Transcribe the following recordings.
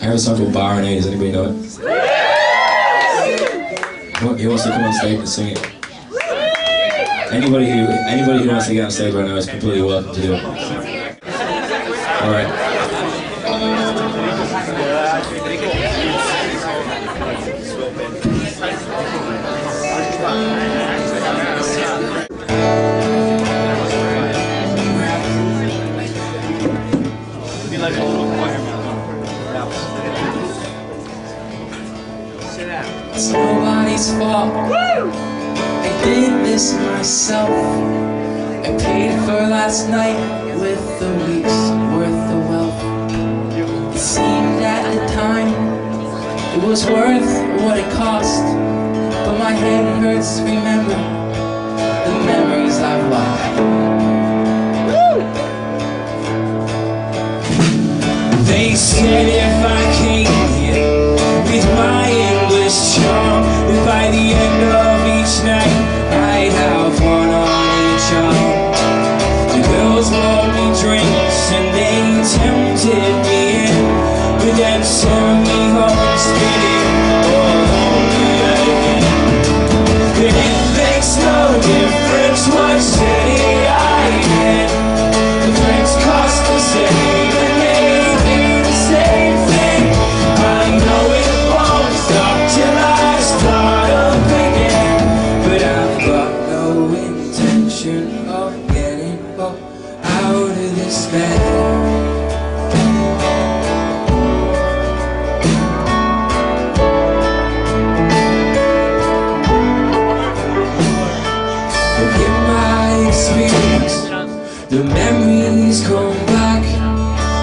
I have a song called Bar On A. Does anybody know it? He wants to come on stage and sing it. Anybody who anybody who wants to get on stage right now is completely welcome to do it. All right. It's nobody's fault. I did this myself. I paid for last night with the week's worth of wealth. It seemed at the time it was worth what it cost. But my head hurts to remember the memories I've lost. They said end of each night I'd have one on each arm. The girls bought me drinks and they tempted me in, but then sent me home spinning all over again. It makes no difference what say. to the sky The memories come back.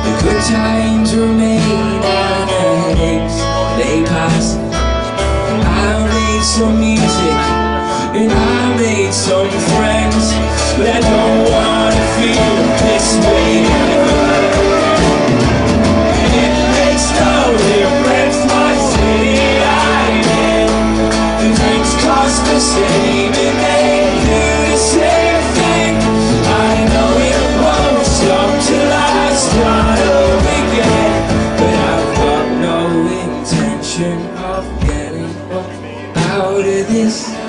The good times remain And they pass. I made some music And I made some friends. But I don't wanna feel of getting out of this.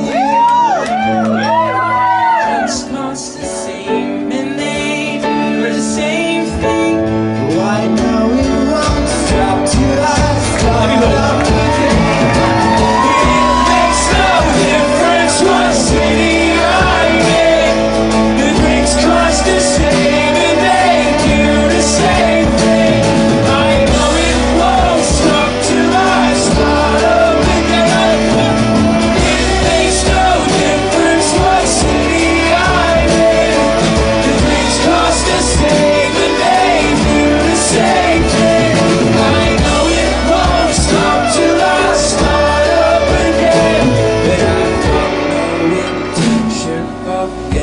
yeah.